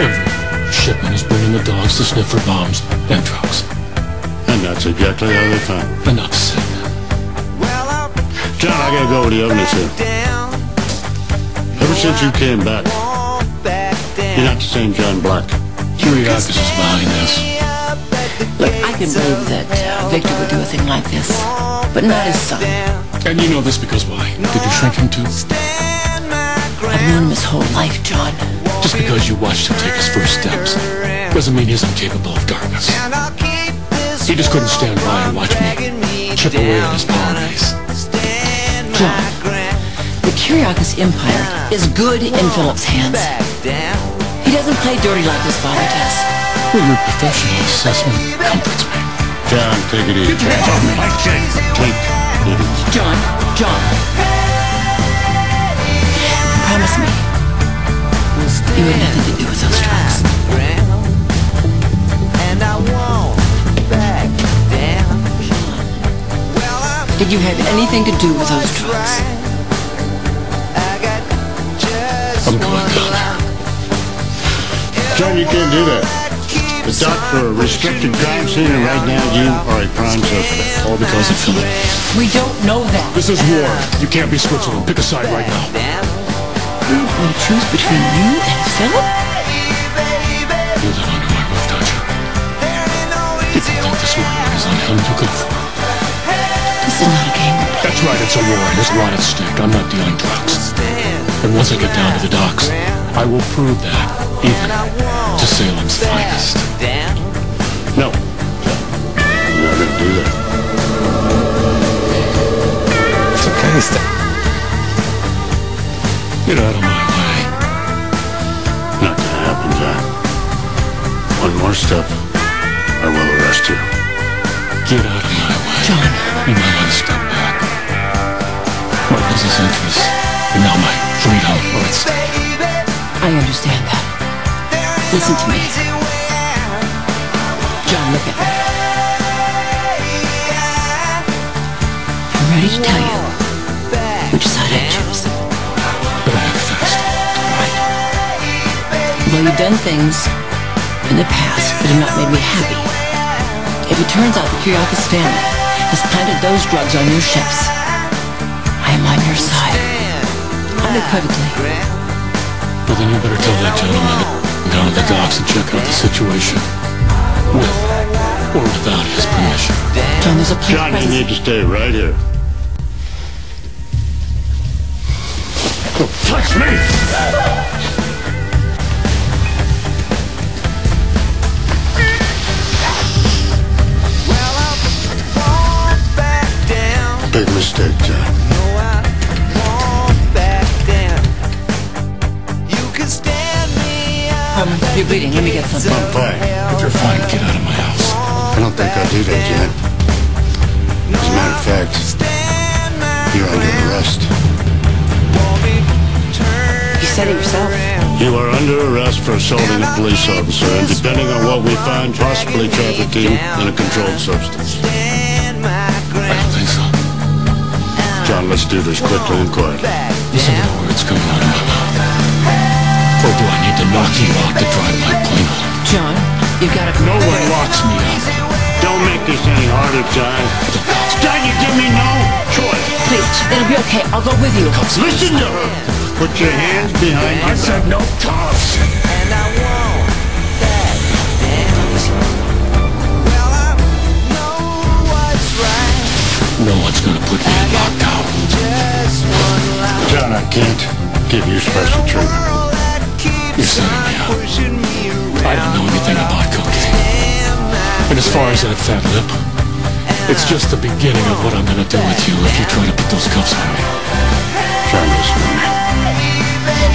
every shipment is bringing the dogs to sniff for bombs and drugs. And that's exactly how they found it. Enough said. John, I gotta go over the evidence here. Ever since you came back, you're not the same John Black. Kiriakis is behind this. Look, I can believe that uh, Victor would do a thing like this, but not his son. And you know this because why? Did you shrink him too? I've known him his whole life, John. Just because you watched him take his first steps doesn't mean he's incapable of darkness. He just couldn't stand by and watch me chip away at his power base. John, the Kiriakis Empire is good in Philip's hands. He doesn't play dirty like his father does. Well, your professional assessment comforts me. John, take it easy. Get your You had nothing to do with those drugs. Did you have anything to do with those drugs? Oh I'm going down. John, you can't do that. The doc for restricted crime scene, and right now you are a prime suspect. All because of Philip. We don't know that. This is war. You can't be Switzerland. Pick a side right now. You to choose between you and Philip? You live under my roof, don't you? If think this war is on him, you go. This is not a game. That's right, it's a war, and there's a lot at stake. I'm not dealing drugs. And once I get down to the docks, I will prove that, even to Salem's finest. No. I'm not gonna do that. It's okay, Stan. Get out of my way. One more step, I will arrest you. Get out of my way. John. You might want to step back. My business interests, and now my freedom are at stake. I understand that. Listen to me. John, look at me. I'm ready to tell you which side I choose. But I have fast. Right. Though you've done things in the past that have not made me happy, if it turns out the Kiriakis family has planted those drugs on your ships, I am on your side. Unequivocally. Well, then you better tell that gentleman down at the docks and check out the situation. With or without his permission. John, there's a place. John, you need to stay right here. Don't touch me! Mistake, John. Um, you're bleeding. Let me get some. I'm fine. If you're fine, get out of my house. I don't think I'll do that, John. As a matter of fact, you're under arrest. You said it yourself. You are under arrest for assaulting a police officer and depending on what we find, possibly trafficking in a controlled substance. John, let's do this quickly and quietly. Listen to the words coming out of my mouth. Or do I need to knock you out to drive my plane home? John, you've got to. No one locks me up. Don't make this any harder, John. John, you give me no choice. Please, it'll be okay. I'll go with you. Listen to her. Put your hands behind your I said back. no cops. No one's gonna put me in lockdown. I can't give you special treatment. You're sending me out. I don't know anything about cocaine. And as far as that fat lip, it's just the beginning of what I'm gonna do with you if you try to put those cuffs on me. John, listen to me.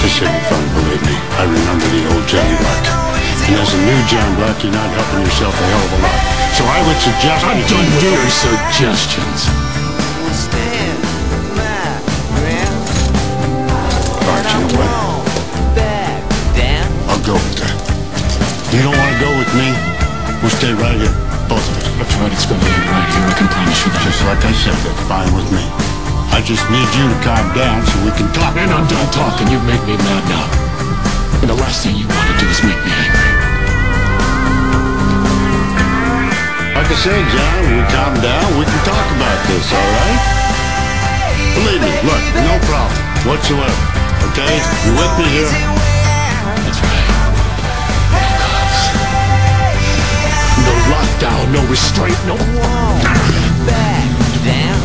This ain't fun, believe me. I remember the old John Black. And as a new John Black, you're not helping yourself a hell of a lot. So I would suggest I'm done with do your suggestions. It's gonna be right here, I can promise you that. Just like I said, that's fine with me. I just need you to calm down so we can talk. And I'm done talking. you make me mad now. And the last thing you want to do is make me angry. Like I said, John, we calm down. We can talk about this, all right? Believe me, look, no problem whatsoever. Okay? You with me here? That's right. Lockdown. No lockdown, no restraint. Back down.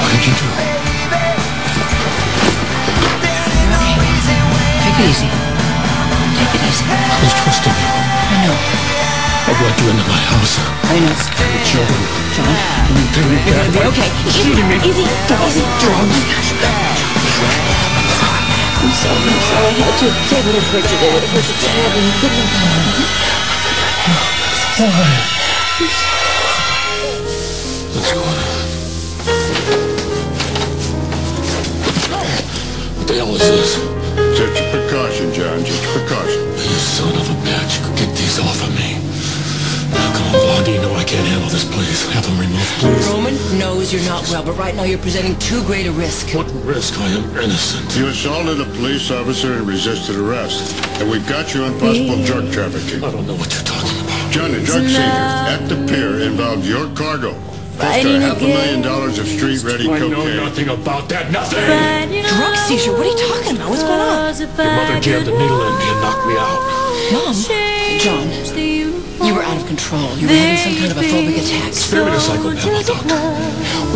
What did you do? Take it easy. Take it easy. I was trusting you. I know. I brought you into my house. I know. John, John, you take me you're gonna be okay. Me? easy, easy. Drugs. I'm sorry, I'm sorry. I had to. They would have hurt you. They would have hurt Let's go. What the hell is this? Can't handle this, please. Have them removed, please. Roman knows you're not well, but right now you're presenting too great a risk. What risk? I am innocent. You assaulted a police officer and resisted arrest. And we've got you on possible drug trafficking. I don't know what you're talking about. John, the drug seizure at the pier involved your cargo. Close to half a million dollars of street-ready cocaine. I know nothing about that. Nothing! Drug seizure? What are you talking about? What's going on? Your mother jammed a needle in me and knocked me out. Mom? John, you were out of control. You were having some kind of a phobic attack. Spare me the psychobabble, doctor.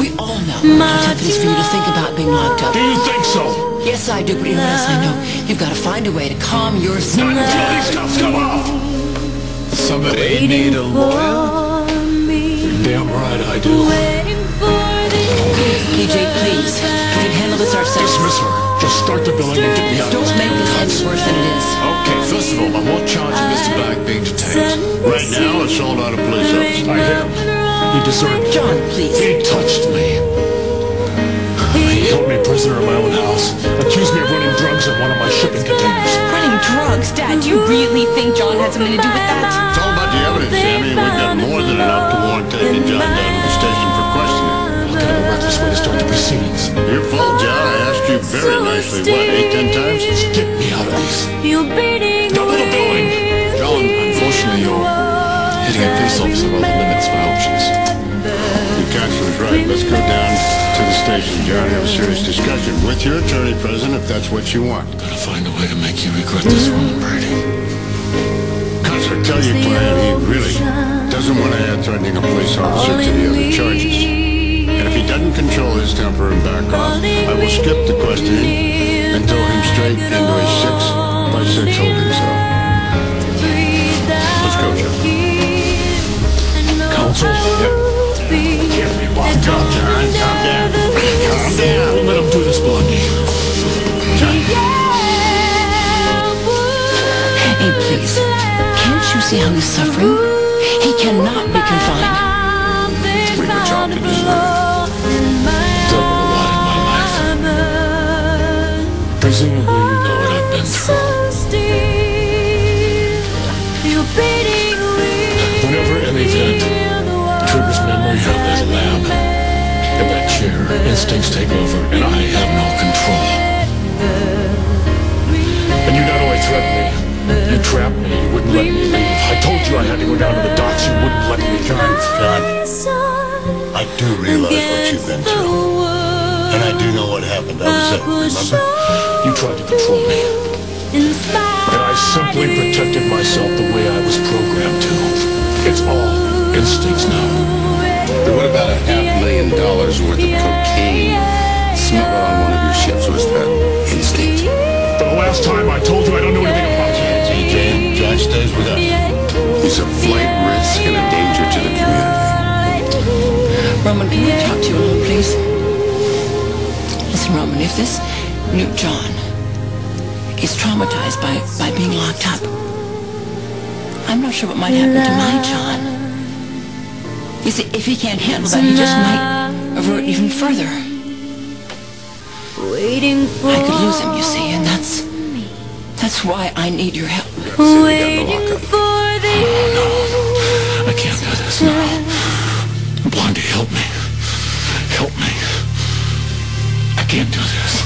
We all know how tough it is for you to think about being locked up. Do you think so? Yes, I do, but you know what else I know? You've got to find a way to calm yourself. Not until these cuffs come off! Somebody need a lawyer. Damn right I do. PJ, please. We can handle this ourselves. Dismiss her. Just start the billing and get me out Don't make this any worse than it is. Okay, first of all, I won't charge you Mr. Black being detained. Right now, assault on a police officer. I hit him. He deserved it. John, please. He touched me. He held me prisoner in my own house. Accused me of running drugs in one of my shipping containers. Running drugs? Dad, do you really think John had something to do with that? It's all about the evidence, Sammy, we've got more than enough to warrant taking John down to the station for questioning. What kind of a reckless way to start the proceedings? Your fault, John. I asked you very nicely, what, eight, ten times? Just get me out of these. Double the billing. John, unfortunately, you're hitting a police officer the limits of our options. Your counselor's right. Let's go down to the station, John, have a serious discussion with your attorney present if that's what you want. Gotta find a way to make you regret this, Roman Brady. Counselor, tell your client he really doesn't want to add threatening a police officer to the other charges. And if he doesn't control his temper and back off, I will skip the questioning and throw him straight into a six by six holding cell. Let's go, John. Counsel? Get me locked up, John. Calm down. Calm down. Don't let him do this, Blondie. Hey, please. Can't you see how he's suffering? He cannot Presumably you know what I've been through. Whenever an event triggers memory of that lab, in that chair, instincts take over, and I have no control. And you not only threatened me, you trapped me, you wouldn't let me leave. I told you I had to go down to the docks, you wouldn't let me leave. John, I do realize what you've been through. And I do know what happened. I was there, remember? You tried to control me. And I simply protected myself the way I was programmed to. It's all instincts now. But what about a half million dollars worth of cocaine smuggled on one of your ships? Was that instinct? For the last time I told you I don't know anything about you. TJ, John stays with us. He's a flight risk and a danger to the community. Roman, can we talk to you alone, please? Listen, Roman, if this new John is traumatized by, by being locked up, I'm not sure what might happen to my John. You see, if he can't handle that, he just might avert even further. Waiting for I could lose him, you see, and that's that's why I need your help. waiting for the oh, I can't do this now. Blondie, help me. Help me can't do this.